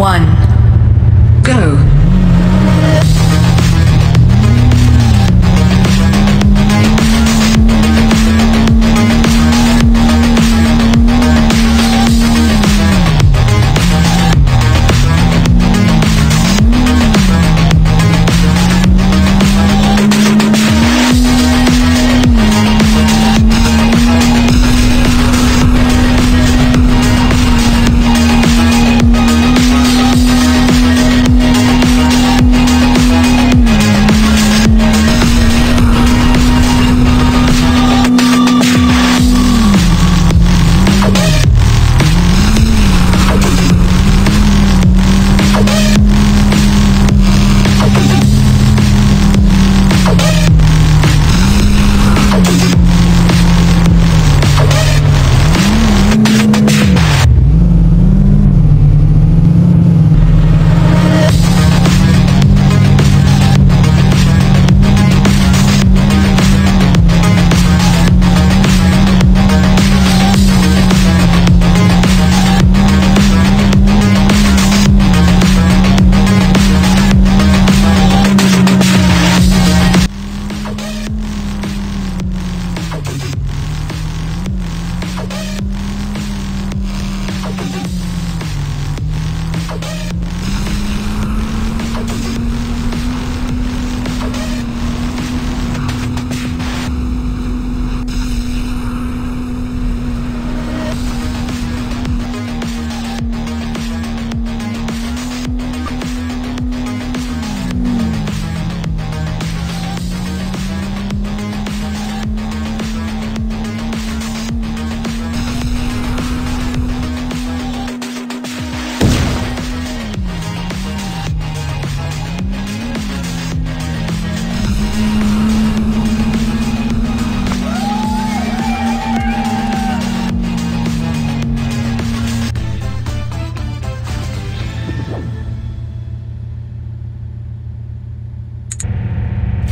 one, go.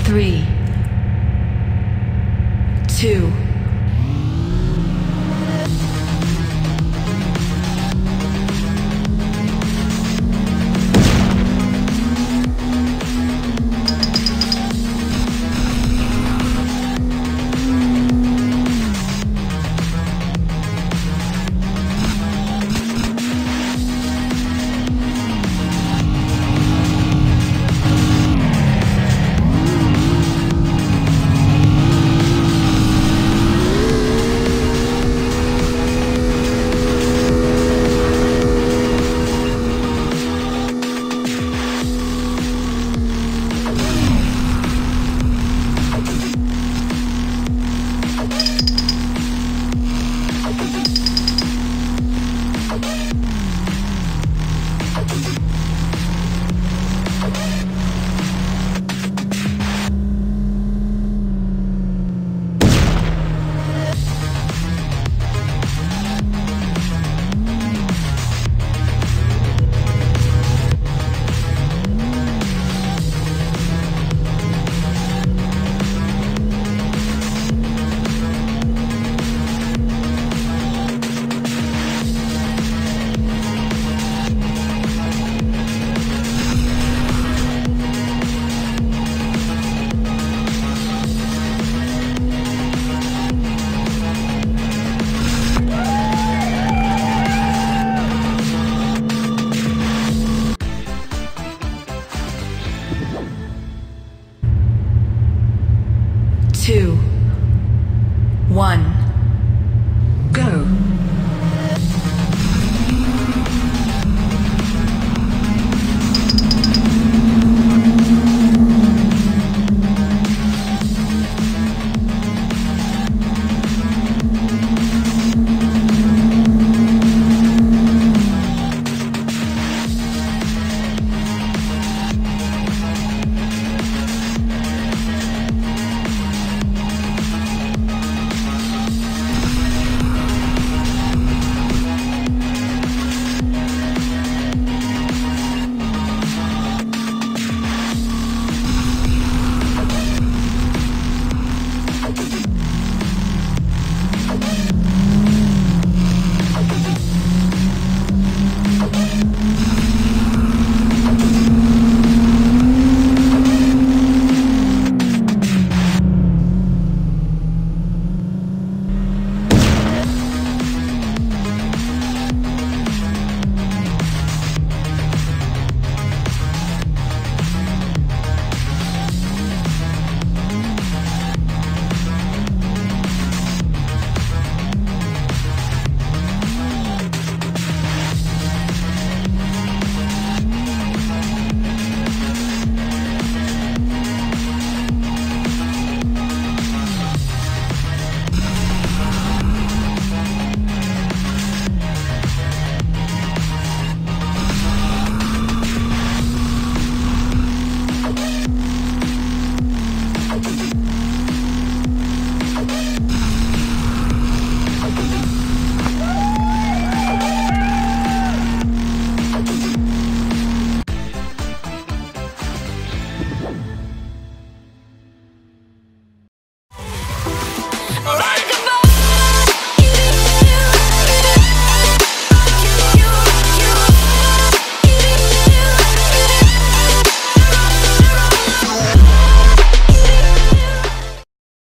Three, two, two, one, go.